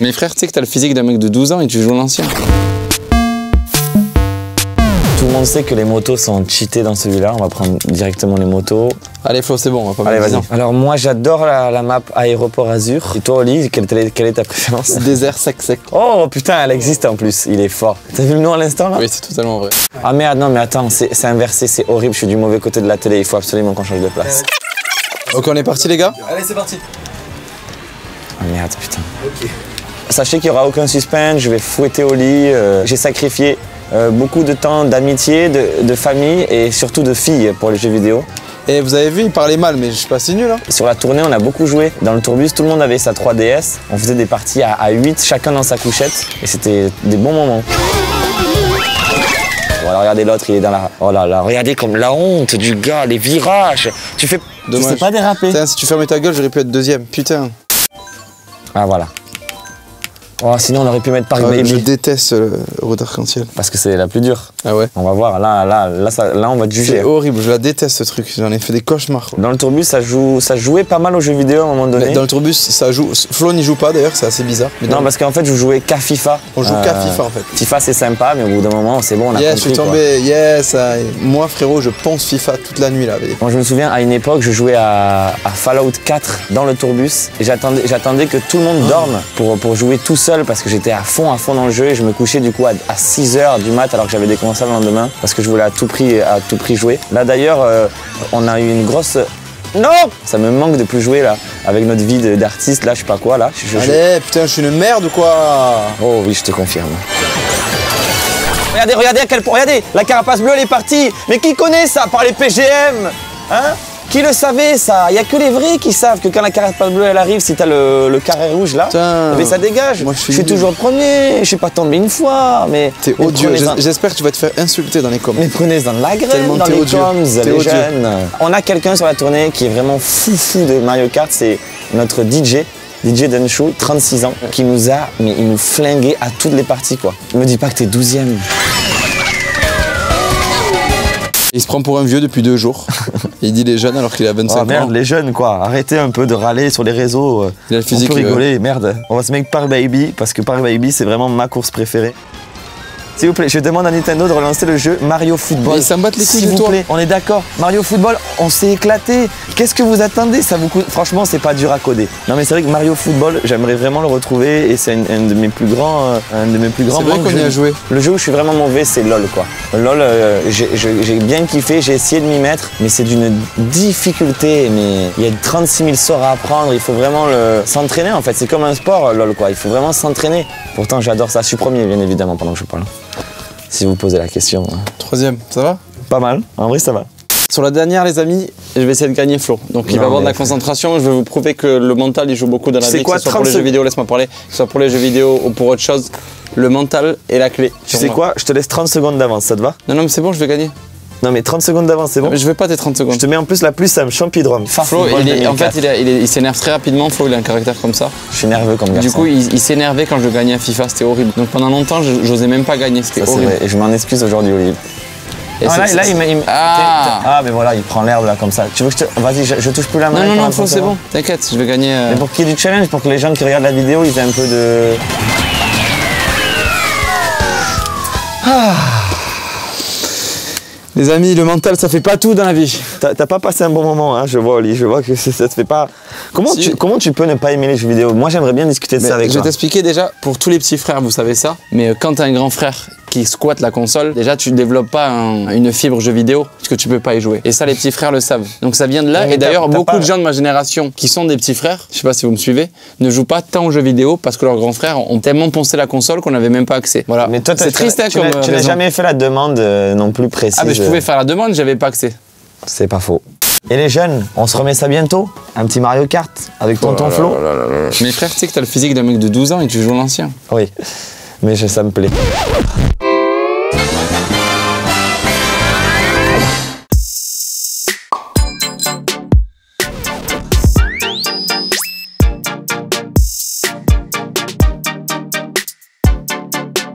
Mes frères, tu sais que t'as le physique d'un mec de 12 ans et tu joues l'ancien. Tout le monde sait que les motos sont cheatées dans celui-là. On va prendre directement les motos. Allez Flo, c'est bon, on va pas Allez, vas-y. 10 ans. Alors moi, j'adore la, la map aéroport Azur. Et toi, Oli, quelle, est- quelle est ta préférence? Désert sec sec. Oh putain, elle existe en plus. Il est fort. T'as vu le nom à l'instant là? Oui, c'est totalement vrai. Ah merde, non mais attends, c'est inversé, c'est horrible. Je suis du mauvais côté de la télé. Il faut absolument qu'on change de place. Ok, on est parti les gars? Allez, c'est parti. Ah merde, putain. Sachez qu'il n'y aura aucun suspense, je vais fouetter au lit. euh, J'ai sacrifié euh, beaucoup de temps d'amitié, de, de famille et surtout de filles pour les jeux vidéo. Et vous avez vu, il parlait mal, mais je suis pas si nul hein. Sur la tournée, on a beaucoup joué. Dans le tourbus, tout le monde avait sa 3DS. On faisait des parties à, à 8, chacun dans sa couchette. Et c'était des bons moments. Voilà, regardez l'autre, il est dans la... Oh là là, regardez comme la honte du gars, les virages. Tu fais... Tu sais pas déraper. Putain, si tu fermais ta gueule, j'aurais pu être deuxième. Putain. Ah voilà. Oh, sinon, on aurait pu mettre Park Ah, Baby. je déteste le route arc-en-ciel. Parce que c'est la plus dure. Ah ouais On va voir, là, là, là, ça- là on va te C'est juger. horrible, je la déteste ce truc. J'en ai fait des cauchemars. quoi. Dans le tourbus, ça, joue, ça jouait pas mal aux jeux vidéo à un moment donné. Mais dans le tourbus, ça joue. Flo n'y joue pas d'ailleurs, c'est assez bizarre. Mais Non, parce qu'en fait, je jouais qu'à FIFA. On joue qu'à FIFA, en fait. FIFA, c'est sympa, mais au bout d'un moment, c'est bon, on a Yes, je compris. suis quoi. tombé. Yes. Moi, frérot, je pense FIFA toute la nuit là. Moi, je me souviens, à une époque, je jouais à, à Fallout 4 dans le tourbus. Et j'attendais, j'attendais que tout le monde Ah. dorme pour, pour jouer tout seul parce que j'étais à fond, à fond dans le jeu. Et je me couchais du coup à, 6h du mat alors que j'avais des concerts le lendemain parce que je voulais à tout prix, à tout prix jouer. Là, d'ailleurs, euh, on a eu une grosse. Non Ça me manque de plus jouer là, avec notre vie d'artiste, là, je sais pas quoi, là. Je- je- Allez, putain, je suis une merde ou quoi? Oh oui, je te confirme. Regardez, regardez à quel point. Regardez, la carapace bleue, elle est partie. Mais qui connaît ça par les PGM Hein? Qui le savait ça? Il n'y a que les vrais qui savent que quand la carapace bleue elle arrive, si t'as le, le carré rouge là, Putain. mais ça dégage. Moi, je suis toujours premier. Je suis pas tombé une fois, mais T'es odieux. prenez-en- J'es- J'espère que tu vas te faire insulter dans les coms. mais prenez dans la graine, Tellement dans les odieux. coms, les odieux. jeunes. On a quelqu'un sur la tournée qui est vraiment fou fou de Mario Kart, c'est notre DJ. DJ Denshu, 36 ans, qui nous a, mais il nous flinguait à toutes les parties quoi. Me dis pas que t'es 12ème. Il se prend pour un vieux depuis deux jours. il dit les jeunes alors qu'il a 25 Oh merde, ans. les jeunes quoi, arrêtez un peu de râler sur les réseaux. euh. Il a le physique, On peut euh, rigoler, merde. On va se mettre Park Baby parce que Park Baby c'est vraiment ma course préférée. S'il vous plaît, je demande à Nintendo de relancer le jeu Mario Football. Mais ils s'en battent les couilles S'il vous plaît, on est d'accord. Mario Football, on s'est éclaté. Qu'est-ce que vous attendez? Ça vous coûte. Franchement, c'est pas dur à coder. Non, mais c'est vrai que Mario Football, j'aimerais vraiment le retrouver et c'est un, un de mes plus grands, euh, un de mes plus grands. C'est vrai qu'on y a joué. Le jeu où je suis vraiment mauvais, c'est LOL quoi. LOL, euh, j'ai bien kiffé, j'ai essayé de m'y mettre, mais c'est d'une difficulté. Mais il y a 36 000 sorts à apprendre, il faut vraiment le- s'entraîner en fait. C'est comme un sport LOL quoi, il faut vraiment s'entraîner. Pourtant, j'adore ça. Je suis premier bien évidemment pendant que je parle. Si vous posez la question. hein. Troisième, ça va? Pas mal, en vrai ça va. Sur la dernière, les amis, je vais essayer de gagner Flo. Donc il Non, va avoir de la concentration. Je vais vous prouver que le mental, il joue beaucoup dans la C'est vie. quoi, que ce soit pour 30 les jeux secondes vidéo, laisse-moi parler. Que ce soit pour les jeux vidéo ou pour autre chose, le mental est la clé. Tu sais quoi? Je te laisse 30 secondes d'avance, ça te va? Non, non, mais c'est bon, je vais gagner. Non mais 30 secondes d'avance, c'est bon je vais pas tes 30 Je secondes. te mets en plus la plus simple, champidrome. Flo, il est- en fait, il, s'énerve très rapidement. Flo, il a un caractère comme ça. Je suis nerveux comme garçon. Du coup, il, il s'énervait quand je gagnais à FIFA. C'était horrible. Donc pendant longtemps, je- j'osais même pas gagner. C'était Ça, horrible. vrai, et je m'en excuse aujourd'hui, Olivier. Et Ah, là, il me. il me- Ah. Ah, mais voilà, il prend l'herbe là comme ça. Tu veux que je te. Vas-y, je, je touche plus la main. Non, non, non, Flo, 30 c'est bon. T'inquiète, je vais gagner. euh, Mais pour qu'il y ait du challenge, pour que les gens qui regardent la vidéo, ils aient un peu de. Les amis, le mental, ça fait pas tout dans la vie. T'as pas passé un bon moment, hein, je vois, Oli. Je vois que ça te fait pas. Comment, Si. tu, comment tu peux ne pas aimer les jeux vidéo? Moi, j'aimerais bien discuter de Mais ça avec je vais toi. t'expliquer déjà, pour tous les petits frères, vous savez ça, mais euh, quand t'as un grand frère qui squatte la console, déjà tu développes pas un- une fibre jeu vidéo, parce que tu peux pas y jouer. Et ça, les petits frères le savent. Donc ça vient de là, Ouais, mais et d'ailleurs, beaucoup pas- de gens de ma génération qui sont des petits frères, je sais pas si vous me suivez, ne jouent pas tant aux jeux vidéo parce que leurs grands frères ont tellement poncé la console qu'on n'avait même pas accès. Voilà. Mais toi, t'as- c'est triste, hein, tu comme n'as- euh, tu n'as jamais fait la demande euh, non plus précise. Ah, mais je pouvais faire la demande, j'avais pas accès. C'est pas faux. Et les jeunes, on se remet ça bientôt? Un petit Mario Kart avec tonton Flo? Mes frères, tu sais que t'as le physique d'un mec de 12 ans et tu joues l'ancien. Oui, mais ça me plaît.